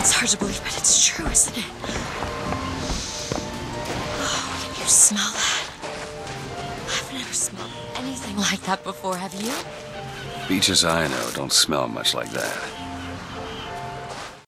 It's hard to believe, but it's true, isn't it? Oh, can you smell that? I've never smelled anything like that before, have you? Beaches I know don't smell much like that.